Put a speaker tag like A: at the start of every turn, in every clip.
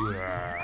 A: Yeah.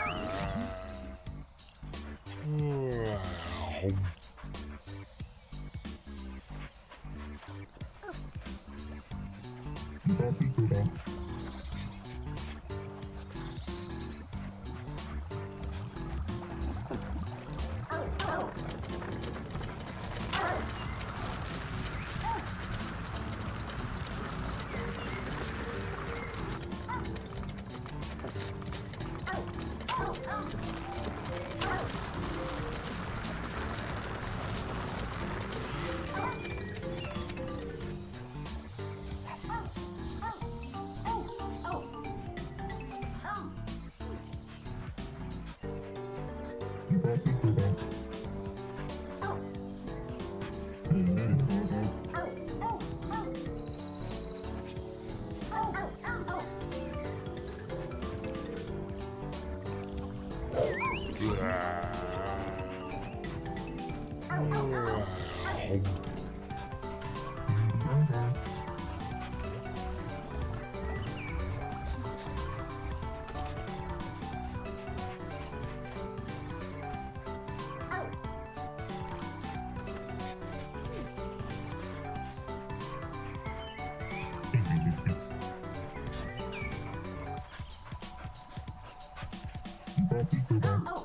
A: Uh-oh.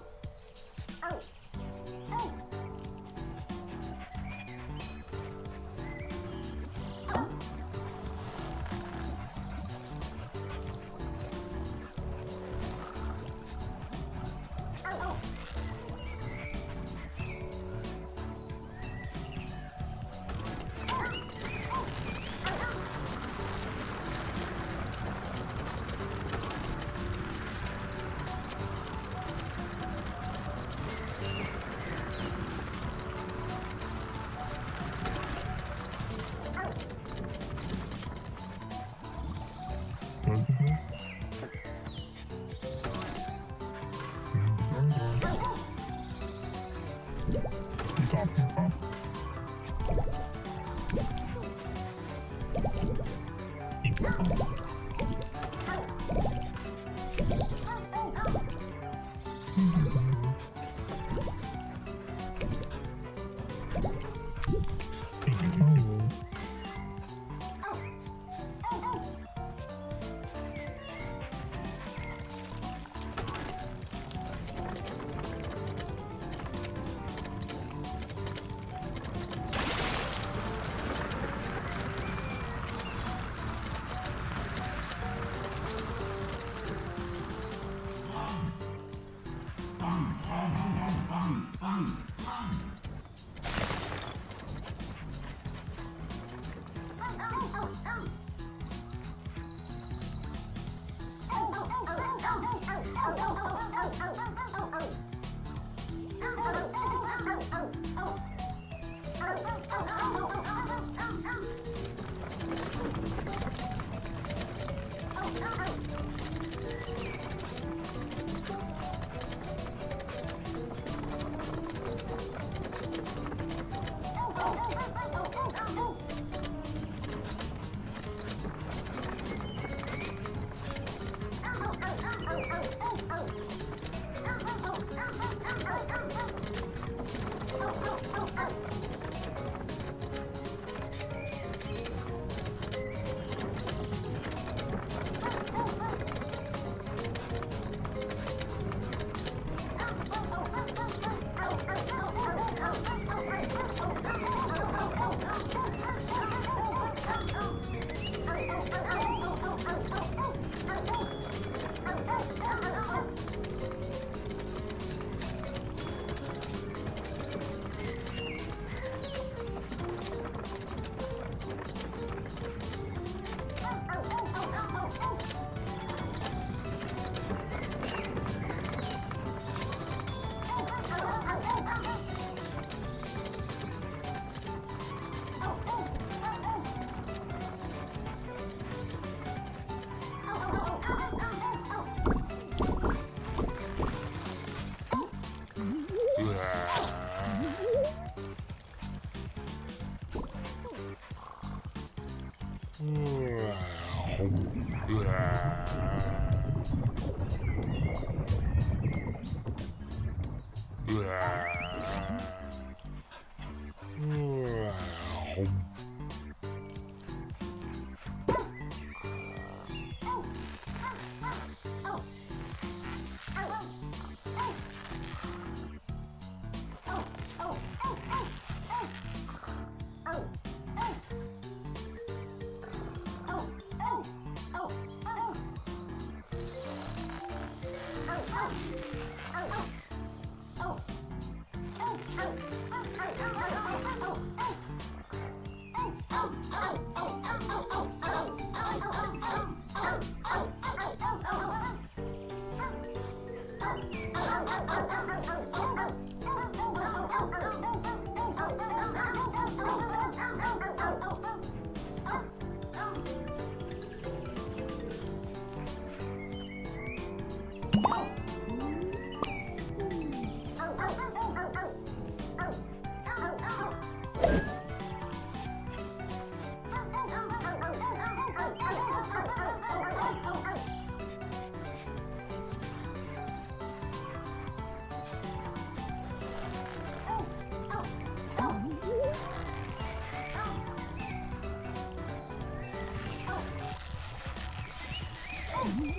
A: Mm うん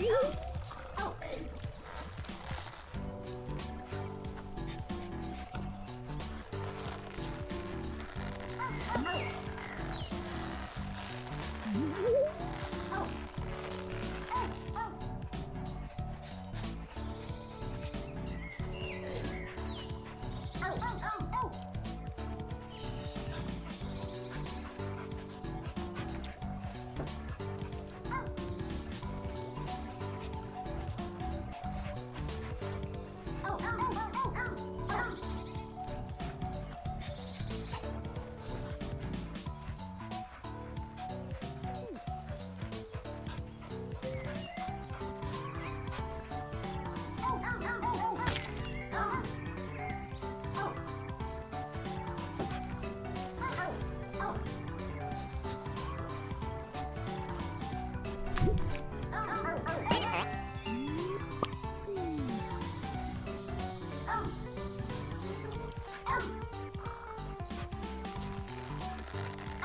A: Woo!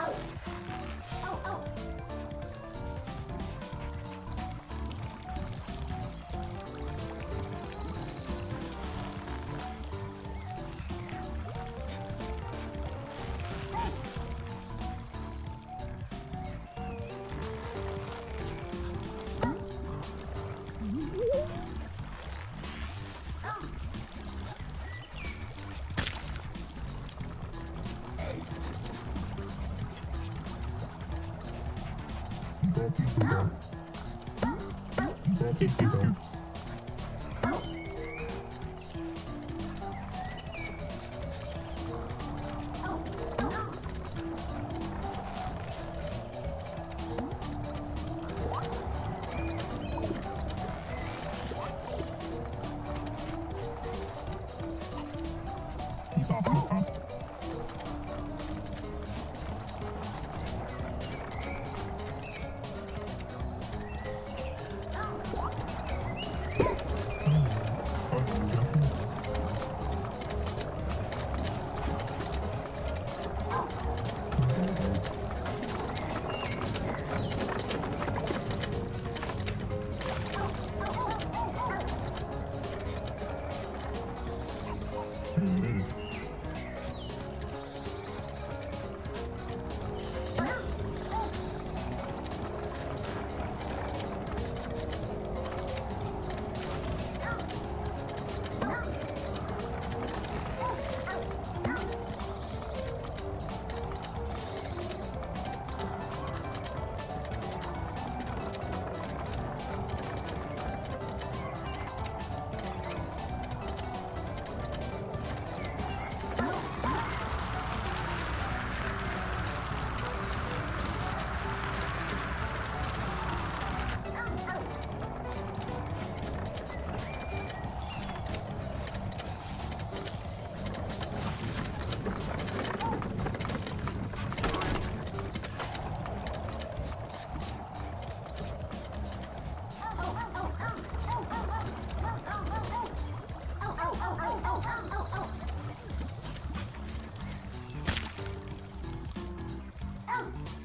A: go! Did you do? Woo!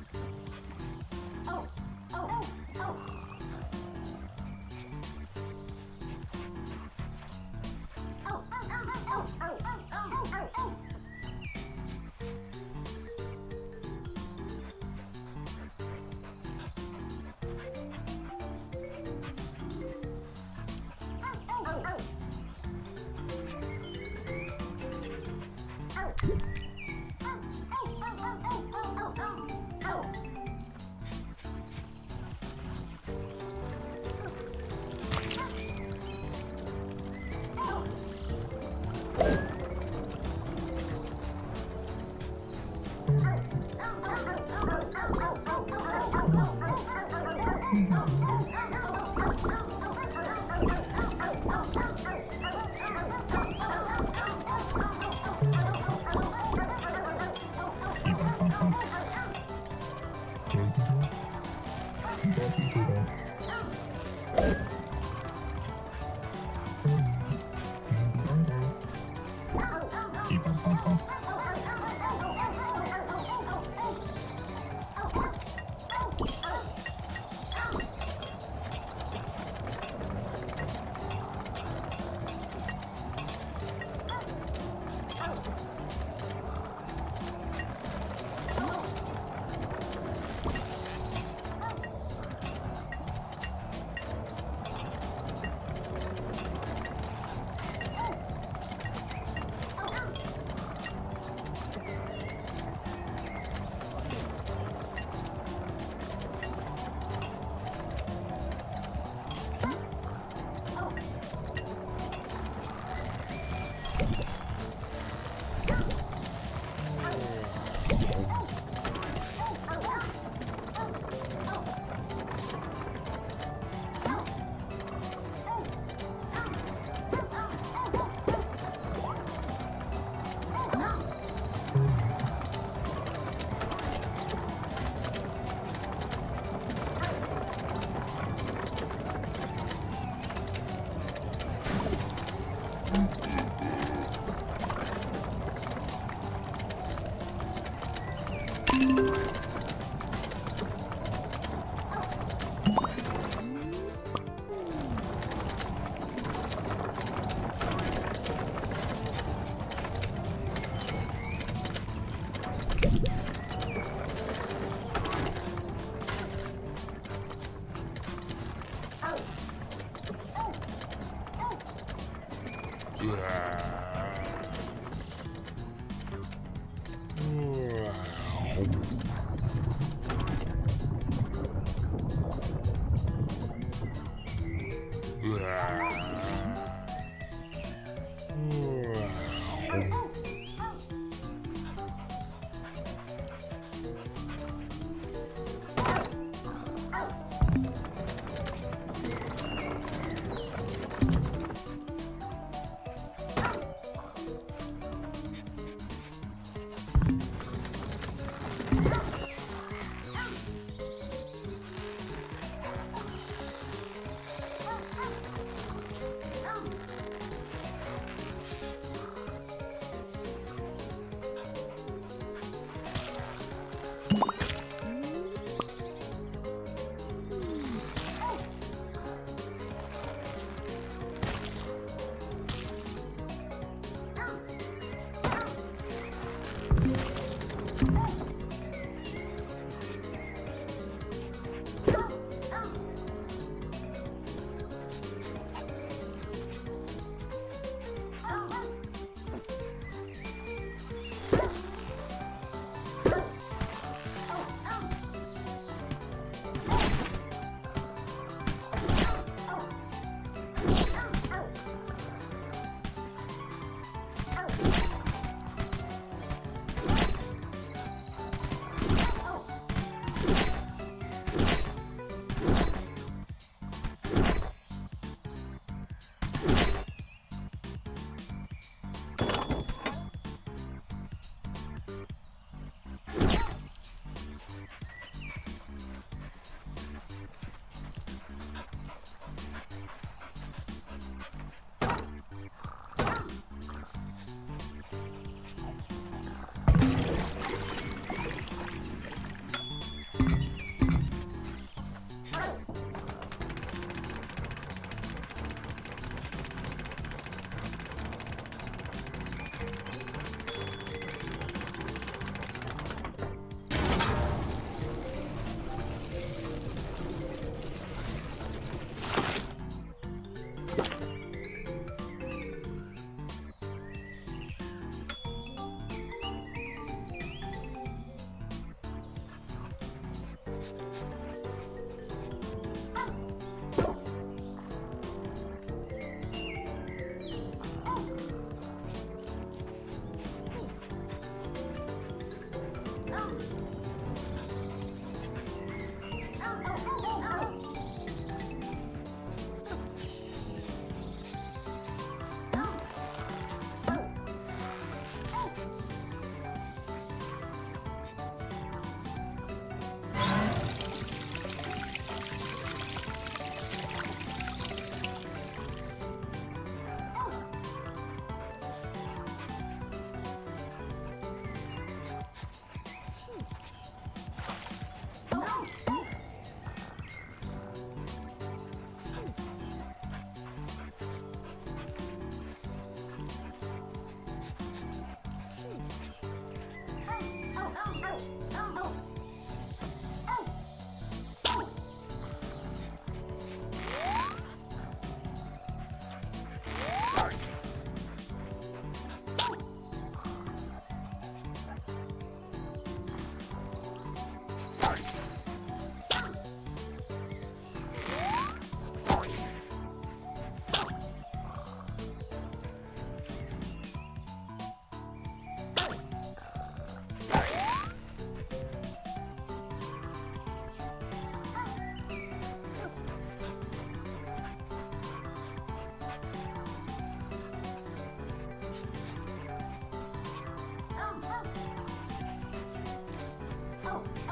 A: Oh,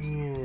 A: Yeah.